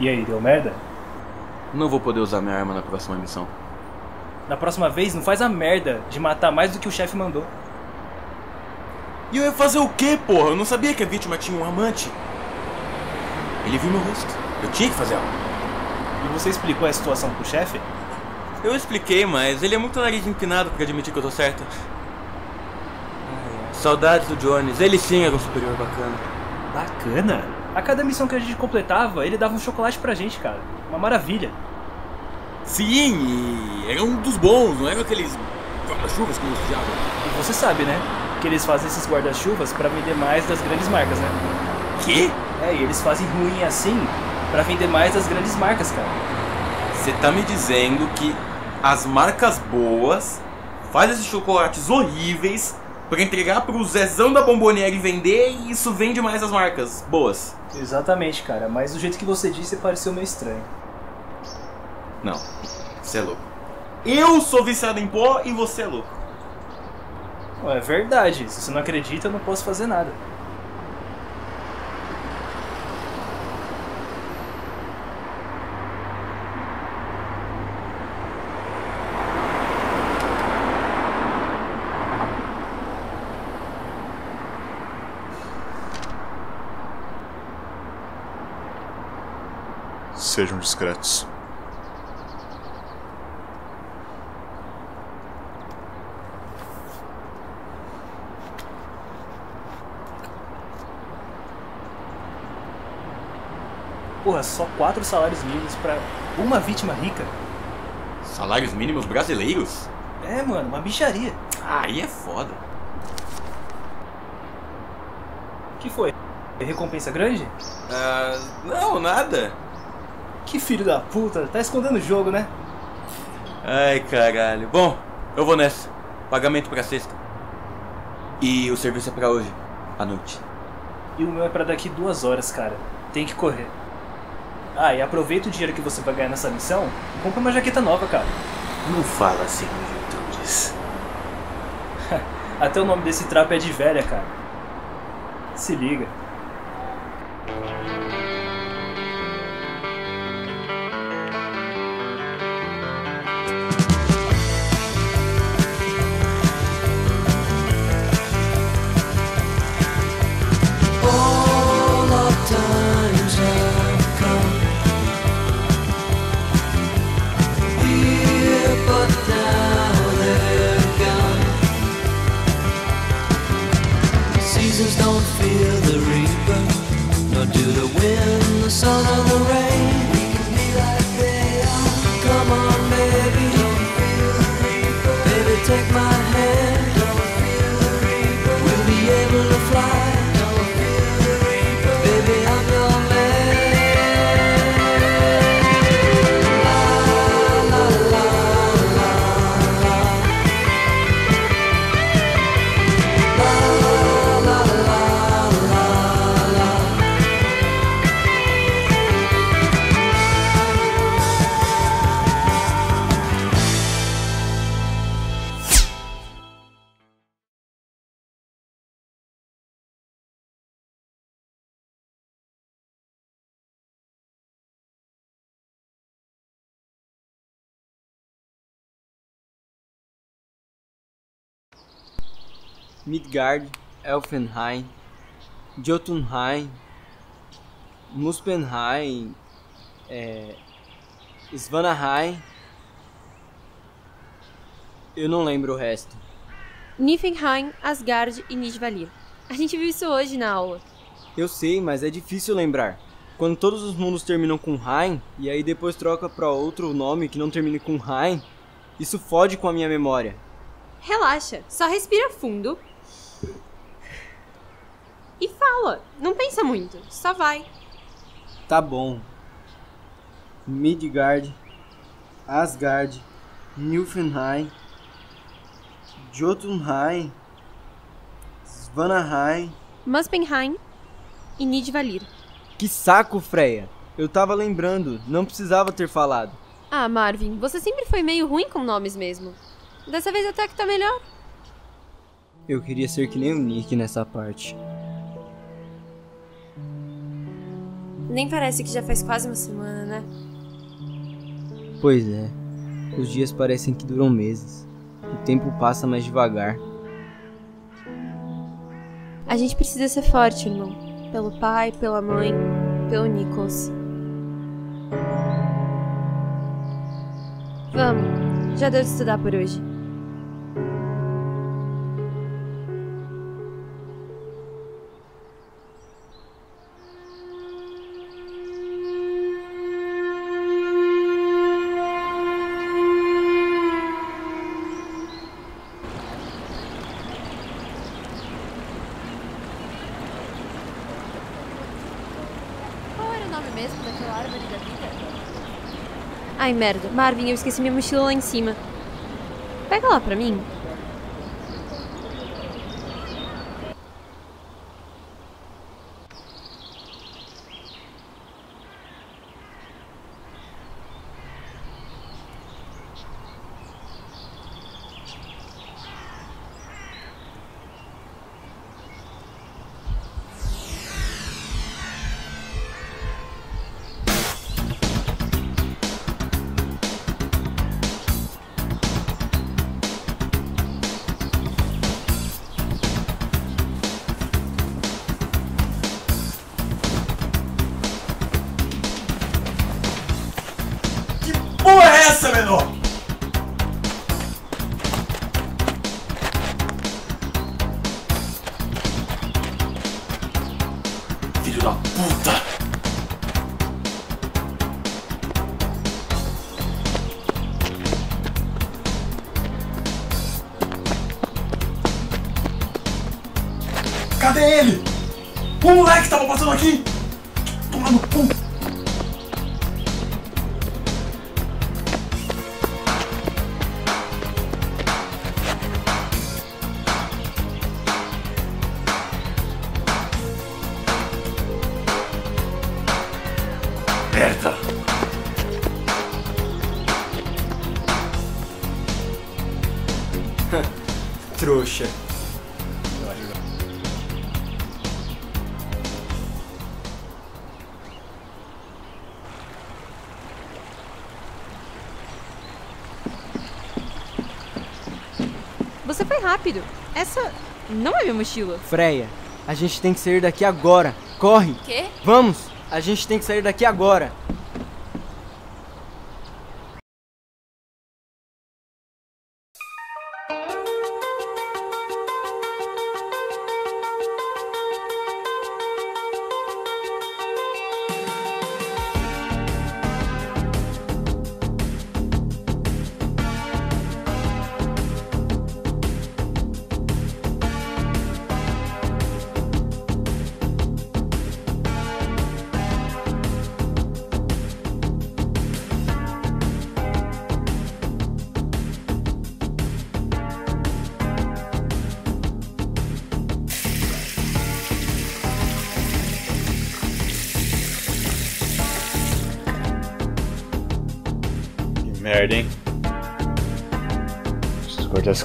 E aí, deu merda? Não vou poder usar minha arma na próxima missão. Na próxima vez, não faz a merda de matar mais do que o chefe mandou. E eu ia fazer o quê, porra? Eu não sabia que a vítima tinha um amante. Ele viu meu rosto. Eu tinha que fazer algo. E você explicou a situação pro chefe? Eu expliquei, mas ele é muito nariz empinado pra admitir que eu tô certo. Saudades do Jones. Ele sim era um superior bacana. Bacana. A cada missão que a gente completava, ele dava um chocolate pra gente, cara. Uma maravilha. Sim, e era um dos bons, não era aqueles guarda-chuvas que nos diabo. E você sabe, né? Que eles fazem esses guarda-chuvas pra vender mais das grandes marcas, né? Quê? É, e eles fazem ruim assim pra vender mais das grandes marcas, cara. Você tá me dizendo que as marcas boas fazem esses chocolates horríveis pra entregar pro Zezão da Bomboniere vender e isso vende mais as marcas boas? Exatamente, cara. Mas do jeito que você disse, pareceu meio estranho. Não, você é louco. Eu sou viciado em pó e você é louco. É verdade. Se você não acredita, eu não posso fazer nada. Sejam discretos. Porra, só quatro salários mínimos pra uma vítima rica? Salários mínimos brasileiros? É, mano, uma bicharia. Aí é foda. que foi? Recompensa grande? Ah, não, nada. Filho da puta, tá escondendo o jogo, né? Ai, caralho. Bom, eu vou nessa. Pagamento pra sexta. E o serviço é pra hoje, à noite. E o meu é pra daqui duas horas, cara. Tem que correr. Ah, e aproveita o dinheiro que você vai ganhar nessa missão e compra uma jaqueta nova, cara. Não fala assim, Gertrudes. Até o nome desse trapo é de velha, cara. Se liga. Midgard, Elfenheim, Jotunheim, Muspelheim, é, Svanheim. Eu não lembro o resto. Niflheim, Asgard e Nidvalir. A gente viu isso hoje na aula. Eu sei, mas é difícil lembrar. quando todos os mundos terminam com Rain, e aí depois troca pra outro nome que não termine com Rain, isso fode com a minha memória. Relaxa, só respira fundo. E fala, não pensa muito, só vai. Tá bom. Midgard, Asgard, Nilfenheim, Jotunheim, Svanahheim. Muspelheim e Nidvalir. Que saco, Freya! Eu tava lembrando, não precisava ter falado. Ah, Marvin, você sempre foi meio ruim com nomes mesmo. Dessa vez até que tá melhor. Eu queria ser que nem o Nick nessa parte. Nem parece que já faz quase uma semana, né? Pois é, os dias parecem que duram meses. O tempo passa mais devagar. A gente precisa ser forte, irmão. Pelo pai, pela mãe, pelo Nicholas. Vamos, já deu de estudar por hoje. Ai, merda. Marvin, eu esqueci minha mochila lá em cima. Pega lá pra mim. Rápido. Essa não é minha mochila. Freya, a gente tem que sair daqui agora. Corre! Quê? Vamos! A gente tem que sair daqui agora.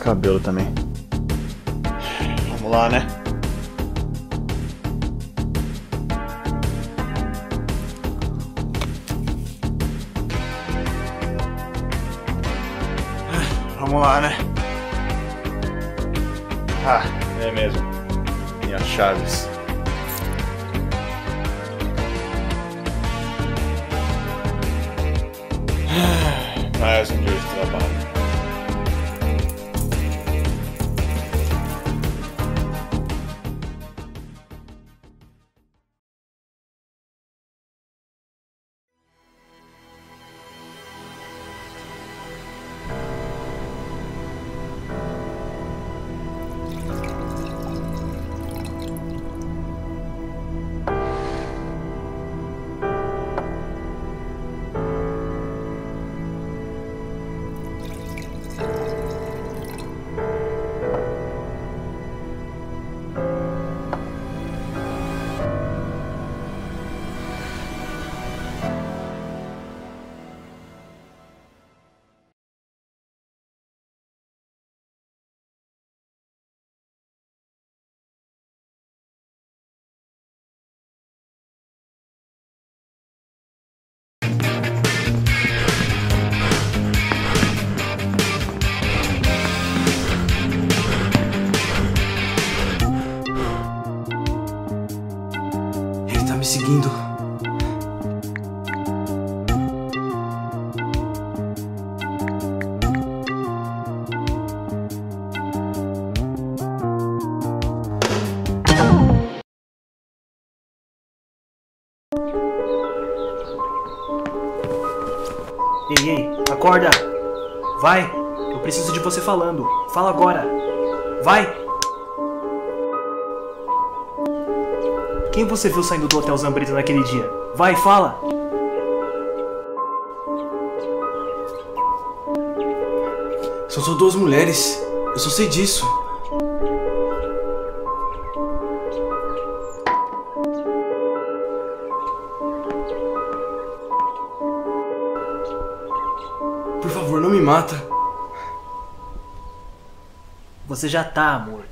Cabelo também. Vamos lá, né? Vamos lá, né? Ah, é mesmo. Minhas chaves. Mais um dia de trabalho. seguindo. Ei, ei, acorda! Vai! Eu preciso de você falando. Fala agora! Vai! Quem você viu saindo do Hotel Zambrita naquele dia? Vai, fala! São só duas mulheres. Eu só sei disso. Por favor, não me mata. Você já tá morto.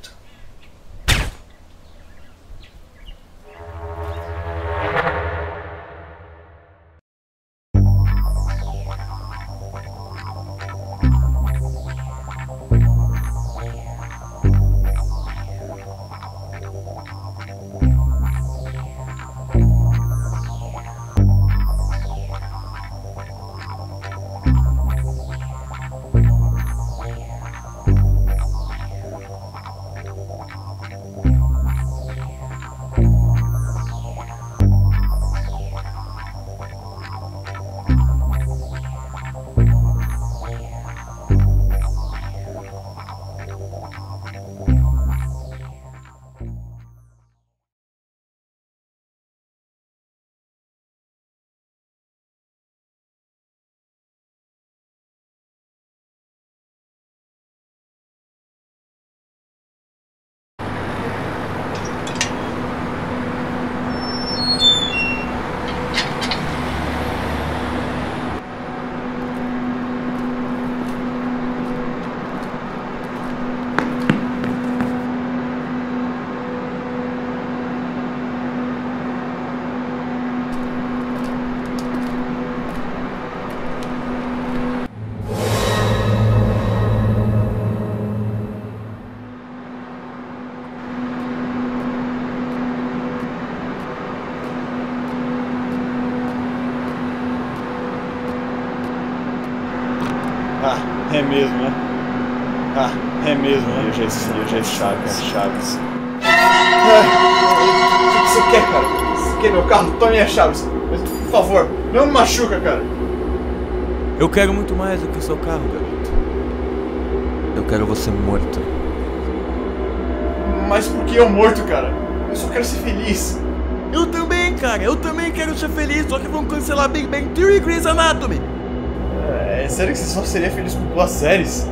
Mesmo, né? Ah, é mesmo, né? Eu já, eu já Chaves, Chaves. O que você quer, cara? Você quer meu carro? Tome minhas chaves. Mas, por favor, não me machuca, cara. Eu quero muito mais do que o seu carro, garoto. Eu quero você morto. Mas por que eu morto, cara? Eu só quero ser feliz. Eu também, cara. Eu também quero ser feliz, só que vão cancelar Big Bang Theory e Grey's Anatomy. É sério que você só seria feliz com duas séries?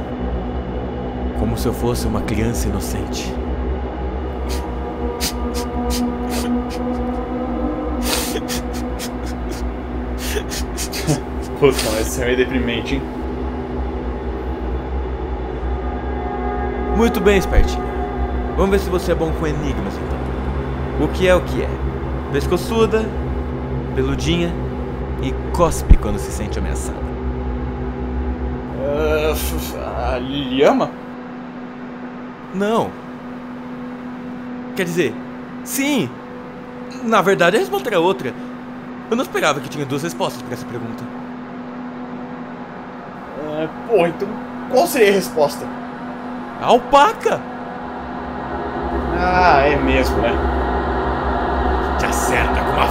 Como se eu fosse uma criança inocente. Puta, mas isso é meio deprimente, hein? Muito bem, espertinho. Vamos ver se você é bom com enigmas, então. O que é o que é? Pescoçuda, peludinha e cospe quando se sente ameaçada. A Liliama? Não. Quer dizer, sim. Na verdade, a resposta era outra. Eu não esperava que tinha duas respostas para essa pergunta. Porra, então qual seria a resposta? A alpaca! Ah, é mesmo, né? Te acerta com uma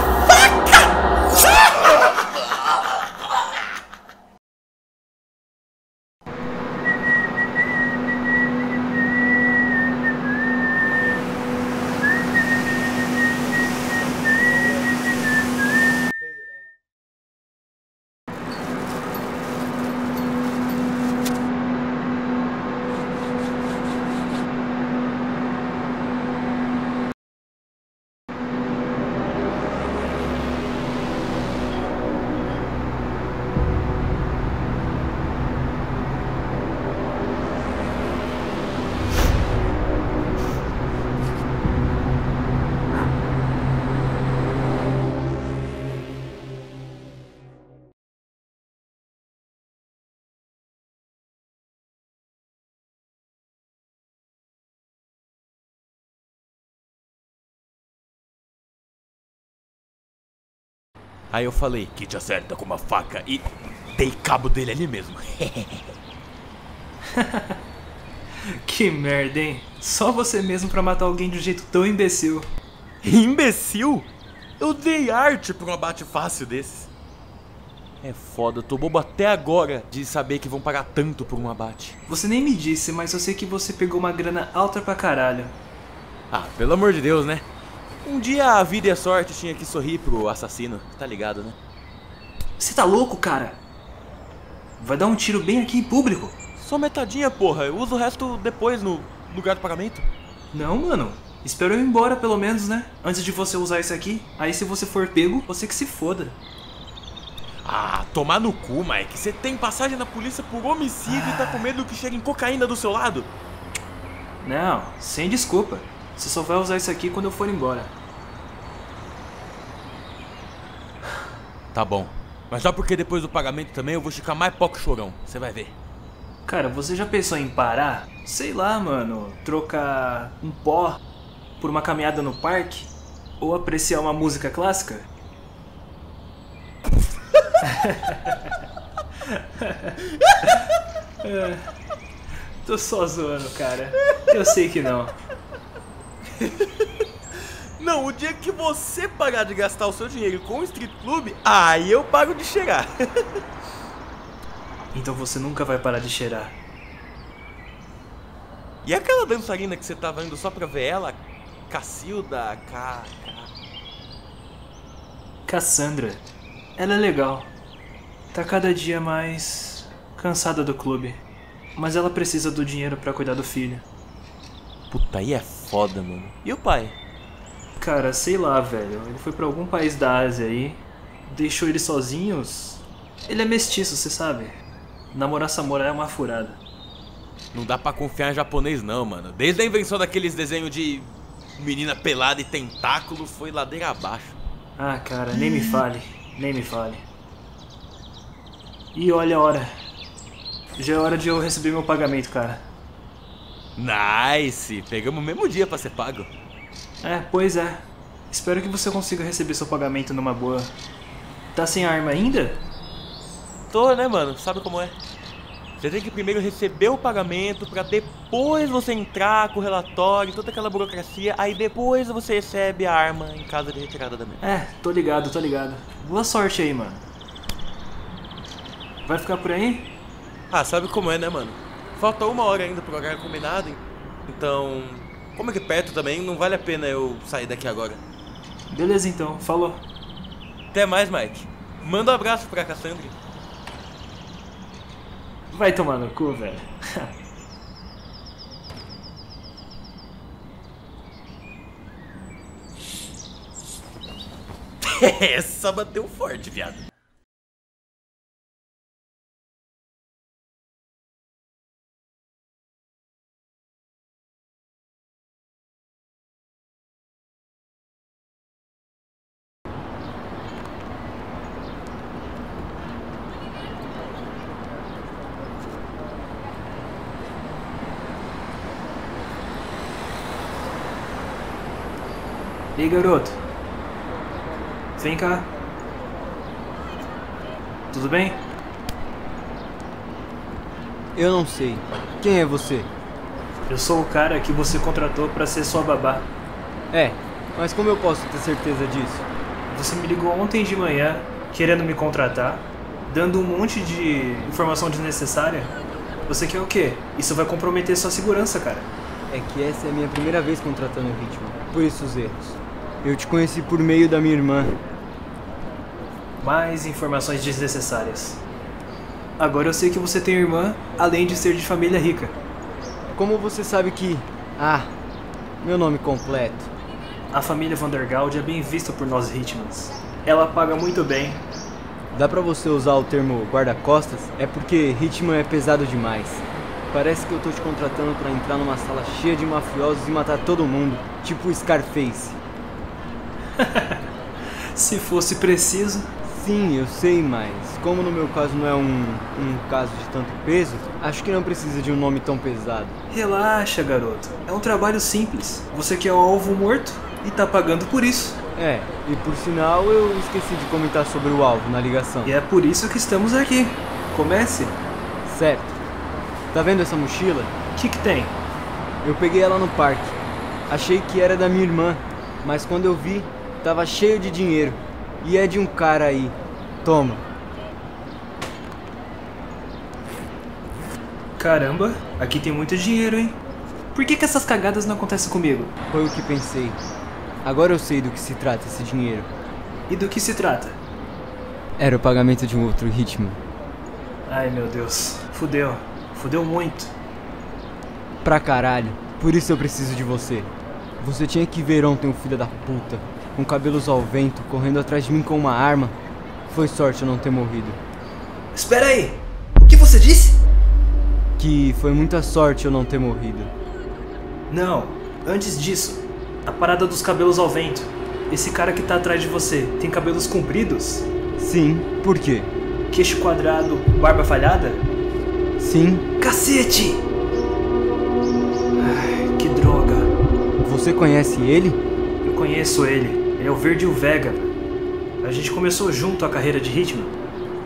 Aí eu falei que te acerta com uma faca e dei cabo dele ali mesmo. Que merda, hein? Só você mesmo pra matar alguém de um jeito tão imbecil. Imbecil? Eu dei arte pra um abate fácil desses. É foda, eu tô bobo até agora de saber que vão pagar tanto por um abate. Você nem me disse, mas eu sei que você pegou uma grana alta pra caralho. Ah, pelo amor de Deus, né? Um dia a vida e a sorte tinha que sorrir pro assassino, tá ligado, né? Você tá louco, cara? Vai dar um tiro bem aqui em público? Só metadinha, porra. Eu uso o resto depois no lugar do pagamento. Não, mano. Espero eu ir embora pelo menos, né? Antes de você usar isso aqui. Aí se você for pego, você que se foda. Ah, tomar no cu, Mike. Você tem passagem na polícia por homicídio e tá com medo que cheguem cocaína do seu lado? Não, sem desculpa. Você só vai usar isso aqui quando eu for embora. Tá bom. Mas só porque depois do pagamento também eu vou ficar mais pouco chorão. Você vai ver. Cara, você já pensou em parar? Sei lá, mano. Trocar um pó por uma caminhada no parque? Ou apreciar uma música clássica? É, Tô só zoando, cara. Eu sei que não. Não, o dia que você parar de gastar o seu dinheiro com o strip club, aí eu paro de cheirar. Então você nunca vai parar de cheirar. E aquela dançarina que você tava indo só pra ver ela? Cacilda, Ca... Cassandra. Ela é legal. Tá cada dia mais cansada do clube. Mas ela precisa do dinheiro pra cuidar do filho. Puta, aí é foda, mano. E o pai? Cara, sei lá, velho. Ele foi pra algum país da Ásia aí. Deixou eles sozinhos. Ele é mestiço, você sabe. Namorar samurai é uma furada. Não dá pra confiar em japonês não, mano. Desde a invenção daqueles desenhos de menina pelada e tentáculo, foi ladeira abaixo. Ah, cara, nem me fale. Nem me fale. E olha a hora. Já é hora de eu receber meu pagamento, cara. Nice! Pegamos o mesmo dia pra ser pago. É, pois é. Espero que você consiga receber seu pagamento numa boa. Tá sem arma ainda? Tô, né, mano? Sabe como é? Você tem que primeiro receber o pagamento pra depois você entrar com o relatório, toda aquela burocracia, aí depois você recebe a arma em casa de retirada da mesa. É, tô ligado, tô ligado. Boa sorte aí, mano. Vai ficar por aí? Ah, sabe como é, né, mano? Falta uma hora ainda pro horário combinado, então. Como é que perto também, não vale a pena eu sair daqui agora. Beleza então, falou. Até mais, Mike. Manda um abraço pra Cassandra. Vai tomar no cu, velho. Essa bateu forte, viado. Ei, garoto. Vem cá. Tudo bem? Eu não sei. Quem é você? Eu sou o cara que você contratou pra ser sua babá. É, mas como eu posso ter certeza disso? Você me ligou ontem de manhã querendo me contratar, dando um monte de informação desnecessária. Você quer o quê? Isso vai comprometer sua segurança, cara. É que essa é a minha primeira vez contratando o ritmo, por isso os erros. Eu te conheci por meio da minha irmã. Mais informações desnecessárias. Agora eu sei que você tem irmã, além de ser de família rica. Como você sabe que. Ah, meu nome completo. A família Vandergaard é bem vista por nós Hitmans. Ela paga muito bem. Dá pra você usar o termo guarda-costas? É porque Hitman é pesado demais. Parece que eu tô te contratando pra entrar numa sala cheia de mafiosos e matar todo mundo, tipo Scarface. Se fosse preciso. Sim, eu sei, mas como no meu caso não é um, um caso de tanto peso, acho que não precisa de um nome tão pesado. Relaxa, garoto. É um trabalho simples. Você quer o alvo morto e tá pagando por isso. É, e por sinal eu esqueci de comentar sobre o alvo na ligação. E é por isso que estamos aqui. Comece. Certo. Tá vendo essa mochila? O que, que tem? Eu peguei ela no parque. Achei que era da minha irmã, mas quando eu vi, Tava cheio de dinheiro. E é de um cara aí. Toma. Caramba, aqui tem muito dinheiro, hein? Por que, que essas cagadas não acontecem comigo? Foi o que pensei. Agora eu sei do que se trata esse dinheiro. E do que se trata? Era o pagamento de um outro ritmo. Ai meu Deus, fudeu. Fudeu muito. Pra caralho, por isso eu preciso de você. Você tinha que ver ontem o filho da puta com cabelos ao vento, correndo atrás de mim com uma arma. Foi sorte eu não ter morrido. Espera aí! O que você disse? Que foi muita sorte eu não ter morrido. Não, antes disso, a parada dos cabelos ao vento. Esse cara que tá atrás de você tem cabelos compridos? Sim, por quê? Queixo quadrado, barba falhada? Sim, Cacete! Ai, que droga. você conhece ele? Eu conheço ele. Ele é o Verde e o Vega. A gente começou junto a carreira de ritmo.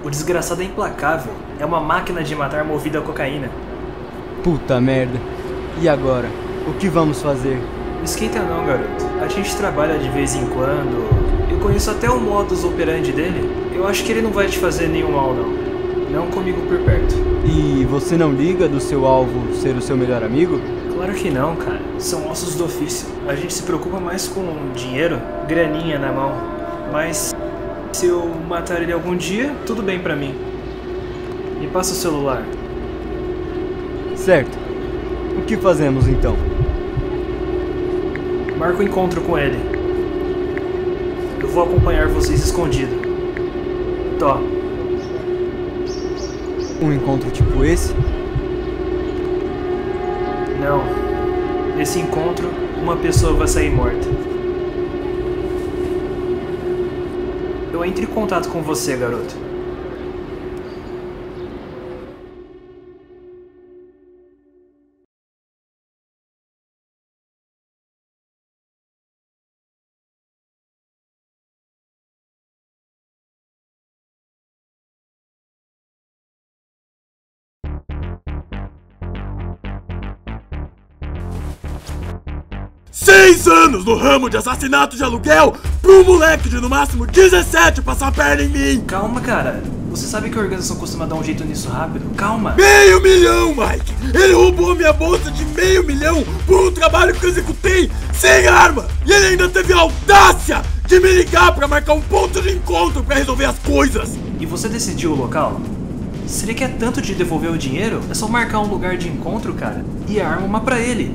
O desgraçado é implacável. É uma máquina de matar movida a cocaína. Puta merda. E agora? O que vamos fazer? Não esquenta não, garoto. A gente trabalha de vez em quando. Eu conheço até o modus operandi dele. Eu acho que ele não vai te fazer nenhum mal, não. Não comigo por perto. E você não liga do seu alvo ser o seu melhor amigo? Claro que não, cara. São ossos do ofício. A gente se preocupa mais com dinheiro, graninha na mão. Mas se eu matar ele algum dia, tudo bem pra mim. Me passa o celular. Certo. O que fazemos então? Marca o encontro com ele. Eu vou acompanhar vocês escondido. Tó, Um encontro tipo esse? não. Nesse encontro, uma pessoa vai sair morta. Eu entro em contato com você, garoto. Anos no ramo de assassinato de aluguel pra um moleque de no máximo 17 passar a perna em mim! Calma, cara. Você sabe que a organização costuma dar um jeito nisso rápido? Calma. Meio milhão, Mike! Ele roubou minha bolsa de meio milhão por um trabalho que eu executei sem arma! E ele ainda teve a audácia de me ligar pra marcar um ponto de encontro pra resolver as coisas! E você decidiu o local? Se ele quer tanto de devolver o dinheiro, é só marcar um lugar de encontro, cara, e a arma uma pra ele.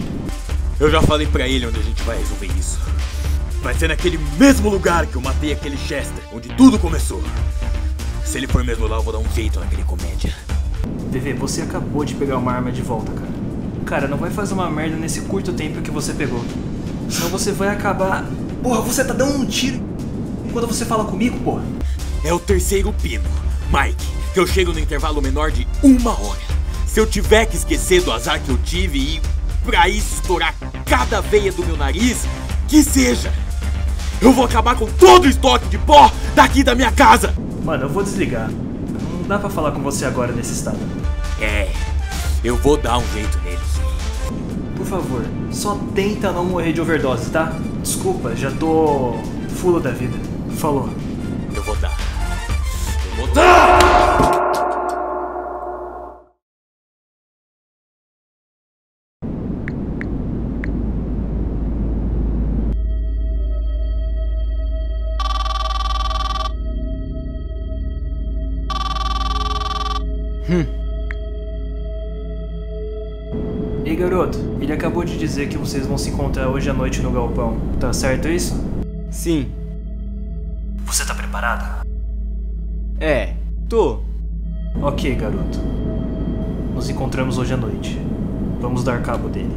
Eu já falei pra ele onde a gente vai resolver isso. Vai ser naquele mesmo lugar que eu matei aquele Chester, onde tudo começou. Se ele for mesmo lá, eu vou dar um jeito naquele comédia. VV, você acabou de pegar uma arma de volta, cara. Cara, não vai fazer uma merda nesse curto tempo que você pegou. Senão você vai acabar. Porra, você tá dando um tiro quando você fala comigo, porra. É o terceiro pino. Mike, que eu chego no intervalo menor de uma hora. Se eu tiver que esquecer do azar que eu tive e pra estourar cada veia do meu nariz, que seja. Eu vou acabar com todo o estoque de pó daqui da minha casa. Mano, eu vou desligar. Não dá pra falar com você agora nesse estado. É, eu vou dar um jeito nele. Por favor, só tenta não morrer de overdose, tá? Desculpa, já tô fulo da vida. Falou. Eu vou dar. Eu vou dar! Vocês vão se encontrar hoje à noite no galpão. Tá certo isso? Sim. Você tá preparado? É, tô. Ok, garoto. Nos encontramos hoje à noite. Vamos dar cabo dele.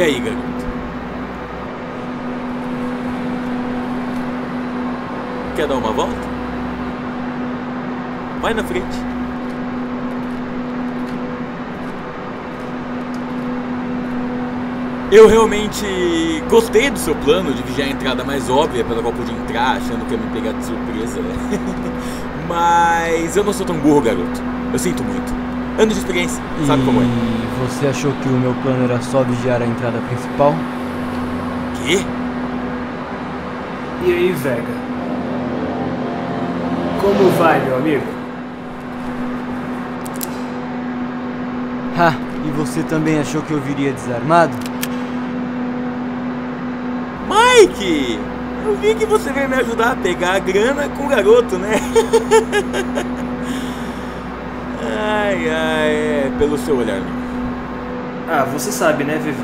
E aí, garoto? Quer dar uma volta? Vai na frente. Eu realmente gostei do seu plano de vigiar a entrada mais óbvia pela qual pude entrar, achando que ia me pegar de surpresa. Mas eu não sou tão burro, garoto. Eu sinto muito. Ano de experiência, sabe e como é? você achou que o meu plano era só vigiar a entrada principal? Quê? E aí, Vega? Como vai, meu amigo? Ha! E você também achou que eu viria desarmado? Mike! Eu vi que você veio me ajudar a pegar a grana com o garoto, né? ai, ai, é pelo seu olhar. Ah, você sabe, né, Vivi?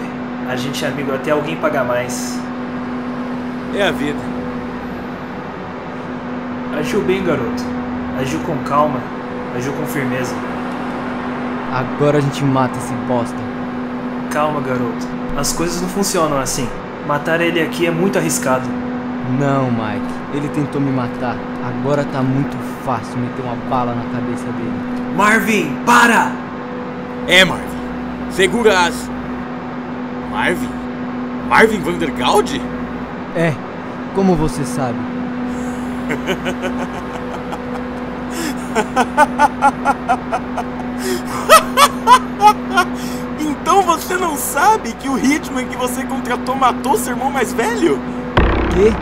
A gente é amigo até alguém pagar mais. É a vida. Agiu bem, garoto. Agiu com calma. Agiu com firmeza. Agora a gente mata esse bosta. Calma, garoto. As coisas não funcionam assim. Matar ele aqui é muito arriscado. Não, Mike. Ele tentou me matar. Agora tá muito fácil meter uma bala na cabeça dele. Marvin, para! É, Marvin. Segura as. Marvin? Marvin Vandergaard? É, como você sabe. Então você não sabe que o Hitman que você contratou matou seu irmão mais velho? Quê?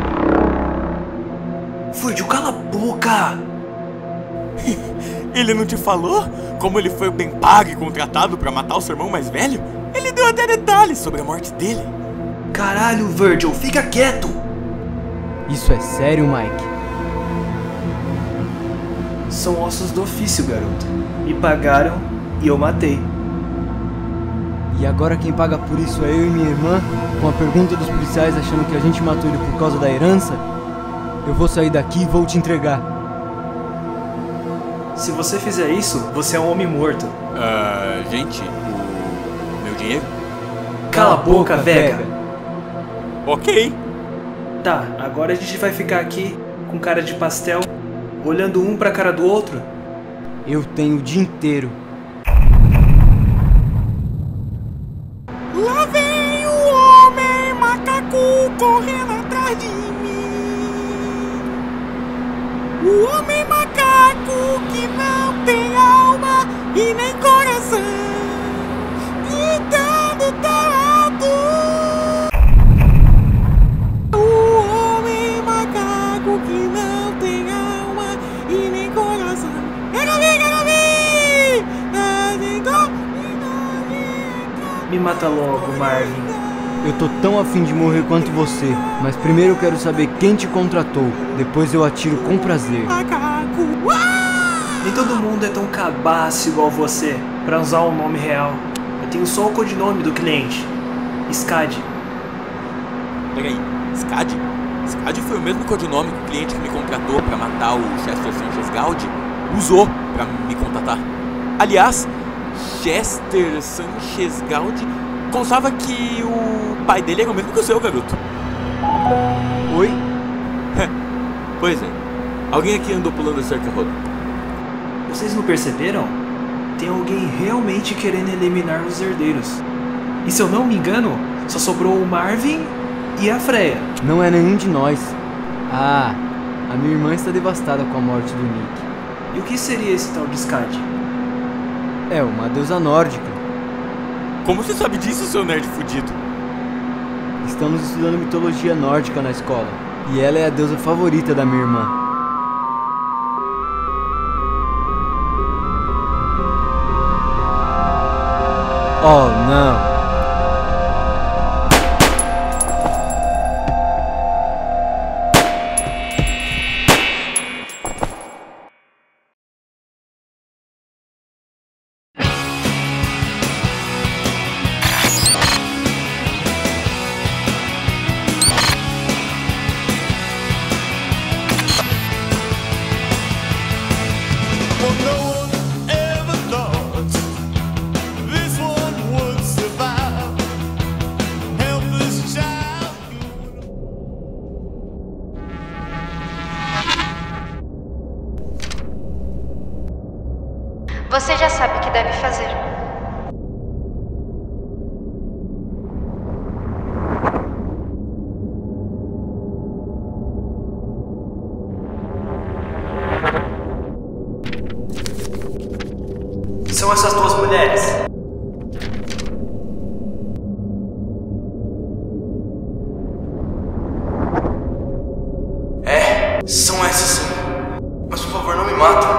Fúdio, cala a boca! Ele não te falou como ele foi bem pago e contratado pra matar o seu irmão mais velho? Ele deu até detalhes sobre a morte dele. Caralho, Virgil, fica quieto! Isso é sério, Mike? São ossos do ofício, garoto. Me pagaram e eu matei. E agora quem paga por isso é eu e minha irmã? Com a pergunta dos policiais achando que a gente matou ele por causa da herança? Eu vou sair daqui e vou te entregar. Se você fizer isso, você é um homem morto. Ah, gente, o meu dinheiro? Cala a boca, Vega! Ok. Tá, agora a gente vai ficar aqui com cara de pastel, olhando um pra cara do outro. Eu tenho o dia inteiro. Lá vem o homem macaco correndo atrás de mim. O homem macaco que não tem alma e nem coração. Gritando tão alto. O homem macaco que não tem alma e nem coração. Quero ver, quero ver! Me mata logo, Marvin. Eu tô tão afim de morrer quanto você, mas primeiro eu quero saber quem te contratou. Depois eu atiro com prazer. Todo mundo é tão cabaço igual você pra usar o nome real. Eu tenho só o codinome do cliente. SCAD. Peraí, SCAD? SCAD foi o mesmo codinome que o cliente que me contratou pra matar o Chester Sanchez Gaudi usou pra me contatar. Aliás, Chester Sanchez Gaudi constava que o pai dele era o mesmo que o seu, garoto. Oi? Pois é. Alguém aqui andou pulando a cerca roda. Vocês não perceberam? Tem alguém realmente querendo eliminar os herdeiros. E se eu não me engano, só sobrou o Marvin e a Freya. Não é nenhum de nós. Ah, a minha irmã está devastada com a morte do Nick. E o que seria esse tal de SCAD? É uma deusa nórdica. Como você sabe disso, seu nerd fudido? Estamos estudando mitologia nórdica na escola. E ela é a deusa favorita da minha irmã. 4